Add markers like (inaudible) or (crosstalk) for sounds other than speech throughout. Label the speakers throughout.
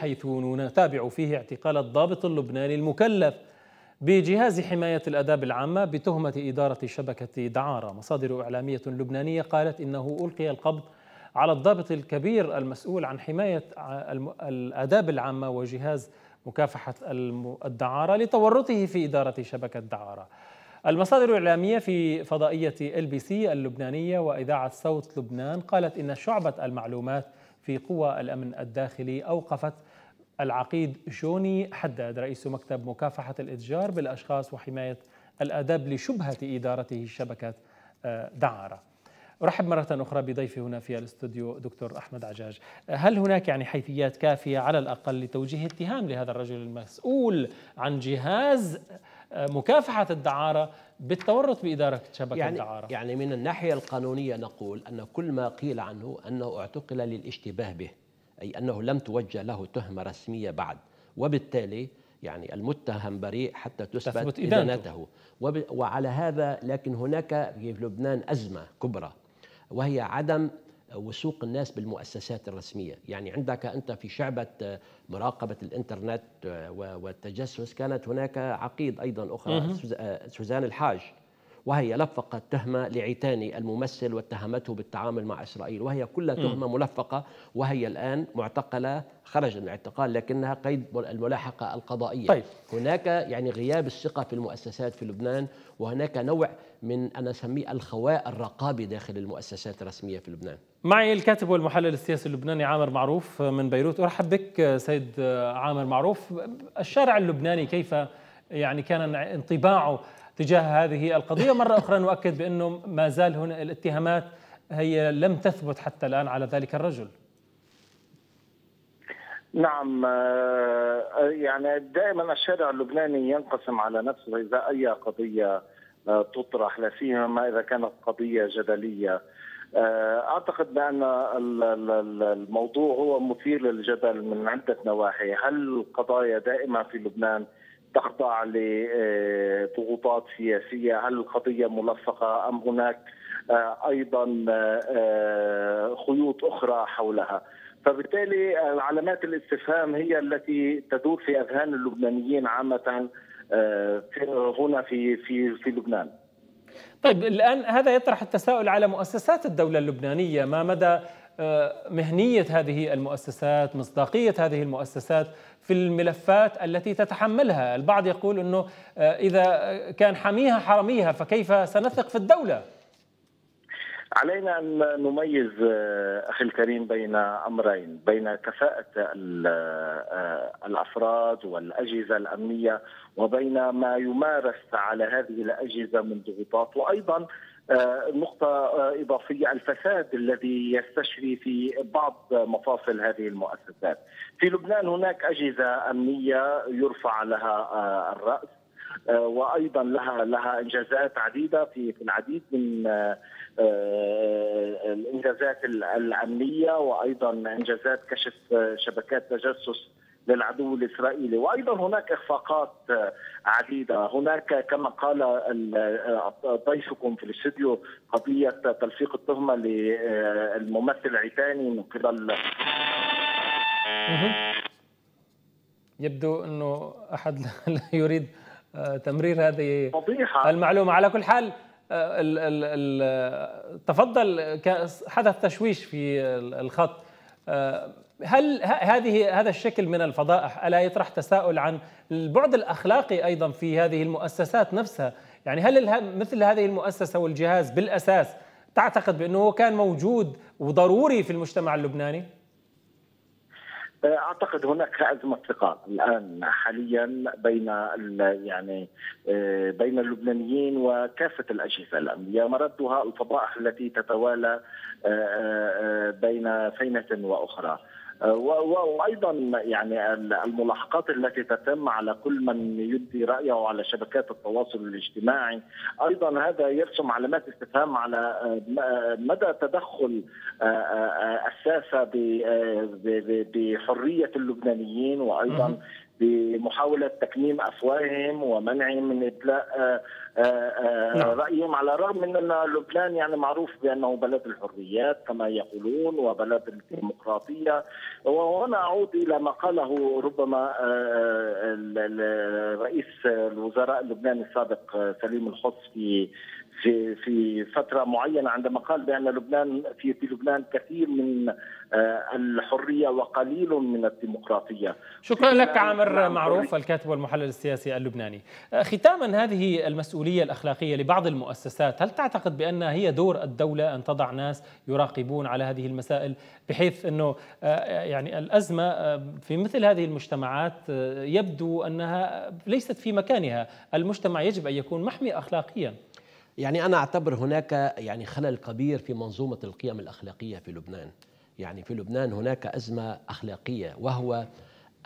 Speaker 1: حيث نتابع فيه اعتقال الضابط اللبناني المكلف بجهاز حماية الأداب العامة بتهمة إدارة شبكة دعارة. مصادر إعلامية لبنانية قالت إنه ألقي القبض على الضابط الكبير المسؤول عن حماية الآداب العامة وجهاز مكافحة الدعارة لتورطه في إدارة شبكة دعارة. المصادر الإعلامية في فضائية إل بي سي اللبنانية وإذاعة صوت لبنان قالت إن شعبة المعلومات في قوى الأمن الداخلي أوقفت العقيد جوني حداد رئيس مكتب مكافحة الإتجار بالأشخاص وحماية الآداب لشبهة إدارته شبكة آه، دعارة. أرحب مرة أخرى بضيفي هنا في الاستوديو دكتور أحمد عجاج. هل هناك يعني حيثيات كافية على الأقل لتوجيه اتهام لهذا الرجل المسؤول عن جهاز آه، مكافحة الدعارة بالتورط بإدارة شبكة
Speaker 2: يعني
Speaker 1: الدعارة؟
Speaker 2: يعني من الناحية القانونية نقول أن كل ما قيل عنه أنه اعتقل للاشتباه به. أي أنه لم توجه له تهمة رسمية بعد. وبالتالي يعني المتهم بريء حتى تثبت, تثبت إدانته. وعلى هذا لكن هناك في لبنان أزمة كبرى وهي عدم وثوق الناس بالمؤسسات الرسمية. يعني عندك أنت في شعبة مراقبة الإنترنت والتجسس كانت هناك عقيد أيضا أخرى سوزان الحاج. وهي لفقت تهمة لعيتاني الممثل واتهمته بالتعامل مع إسرائيل. وهي كلها تهمة ملفقة وهي الآن معتقلة خرج من الاعتقال لكنها قيد الملاحقة القضائية. طيب. هناك يعني غياب الثقة في المؤسسات في لبنان وهناك نوع من أنا أسميه الخواء الرقابي داخل المؤسسات الرسمية في لبنان.
Speaker 1: معي الكاتب والمحلل السياسي اللبناني عامر معروف من بيروت. أرحب بك سيد عامر معروف. الشارع اللبناني كيف يعني كان انطباعه تجاه هذه القضية. مرة أخرى نؤكد بأنه ما زال هنا الاتهامات هي لم تثبت حتى الآن على ذلك الرجل.
Speaker 3: نعم آه، يعني دائما الشارع اللبناني ينقسم على نفسه إذا أي قضية آه، تطرح لا سيما إذا كانت قضية جدلية. آه، أعتقد بأن الموضوع هو مثير للجدل من عدة نواحي، هل القضايا دائما في لبنان؟ تخضع لضغوطات سياسية؟ هل القضية ملفقه أم هناك أيضا خيوط أخرى حولها؟ فبالتالي علامات الاستفهام هي التي تدور في أذهان اللبنانيين عامة هنا في في في لبنان.
Speaker 1: طيب الآن هذا يطرح التساؤل على مؤسسات الدولة اللبنانية ما مدى مهنية هذه المؤسسات، مصداقية هذه المؤسسات في الملفات التي تتحملها. البعض يقول أنه آه، إذا كان حميها حرميها فكيف سنثق في الدولة؟
Speaker 3: علينا أن نميز آه، أخي الكريم بين أمرين، بين كفاءة آه، الأفراد والأجهزة الأمنية وبين ما يمارس على هذه الأجهزة من ضغوطات وأيضا آه، نقطة آه، إضافية الفساد الذي يستشري في بعض مفاصل هذه المؤسسات. في لبنان هناك أجهزة أمنية يرفع لها آه، الرأس وأيضا لها لها إنجازات عديدة في في العديد من الإنجازات الأمنية وأيضا إنجازات كشف شبكات تجسس للعدو الإسرائيلي. وأيضا هناك إخفاقات عديدة. هناك كما قال ضيفكم في الاستوديو قضية تلفيق التهمة للممثل العتاني من قبل.
Speaker 1: يبدو إنه أحد (laughs) لا يريد آه، تمرير هذه فضيحة. المعلومة. على كل حال آه، ال ال ال تفضل حدث تشويش في الخط. آه، هل هذه هذا الشكل من الفضائح ألا يطرح تساؤل عن البعد الأخلاقي أيضا في هذه المؤسسات نفسها؟ يعني هل مثل هذه المؤسسة والجهاز بالأساس تعتقد بأنه كان موجود وضروري في المجتمع اللبناني؟
Speaker 3: أعتقد هناك أزمة ثقه الآن حاليا بين يعني بين اللبنانيين وكافة الأجهزة الامنيه مردها الفضائح التي تتوالى بين فينة وأخرى. وأيضا يعني الملاحقات التي تتم على كل من يبدي رأيه على شبكات التواصل الاجتماعي. أيضا هذا يرسم علامات استفهام على مدى تدخل الساسة بحرية اللبنانيين. وأيضا بمحاولة تكميم أفواههم ومنعهم من إدلاء آه، آه، نعم. رأيهم على الرغم من أن لبنان يعني معروف بأنه بلد الحريات كما يقولون وبلد الديمقراطية وهنا أعود إلى ما قاله ربما رئيس الوزراء اللبناني السابق سليم الخص في في في فترة معينة عندما قال بأن لبنان في في لبنان كثير من آه، الحرية وقليل من الديمقراطية.
Speaker 1: شكرا لك عامر معروف الكاتب والمحلل السياسي اللبناني. آه، ختاما هذه المسؤولية الأخلاقية لبعض المؤسسات، هل تعتقد بأن هي دور الدولة أن تضع ناس يراقبون على هذه المسائل بحيث أنه آه، يعني الأزمة في مثل هذه المجتمعات يبدو أنها ليست في مكانها، المجتمع يجب أن يكون محمي اخلاقيا.
Speaker 2: يعني أنا أعتبر هناك يعني خلل كبير في منظومة القيم الأخلاقية في لبنان. يعني في لبنان هناك أزمة أخلاقية وهو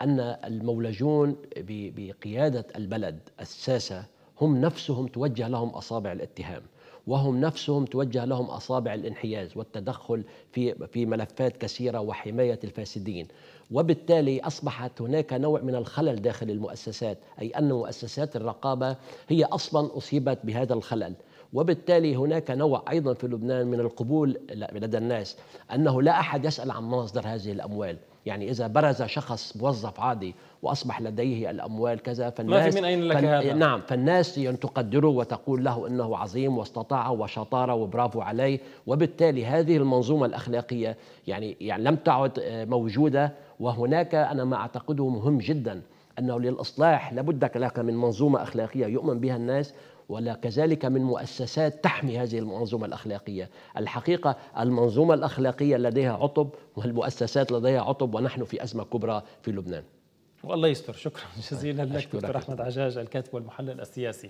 Speaker 2: أن المولجون بقيادة البلد الساسة هم نفسهم توجه لهم أصابع الاتهام وهم نفسهم توجه لهم أصابع الانحياز والتدخل في في ملفات كثيرة وحماية الفاسدين. وبالتالي أصبحت هناك نوع من الخلل داخل المؤسسات أي أن مؤسسات الرقابة هي أصلا أصيبت بهذا الخلل. وبالتالي هناك نوع أيضا في لبنان من القبول لدى الناس أنه لا أحد يسأل عن مصدر هذه الأموال. يعني إذا برز شخص موظف عادي وأصبح لديه الأموال كذا
Speaker 1: فالناس ما في من أين لك فن... هذا؟
Speaker 2: نعم فالناس تقدره وتقول له إنه عظيم واستطاع وشطارة وبرافو عليه. وبالتالي هذه المنظومة الأخلاقية يعني يعني لم تعد موجودة. وهناك أنا ما أعتقده مهم جدا أنه للإصلاح لابد لك من منظومة أخلاقية يؤمن بها الناس. ولا كذلك من مؤسسات تحمي هذه المنظومة الأخلاقية. الحقيقة المنظومة الأخلاقية لديها عطب والمؤسسات لديها عطب ونحن في أزمة كبرى في لبنان.
Speaker 1: والله يستر. شكرا جزيلا لك دكتور أحمد عجاج الكاتب والمحلل السياسي.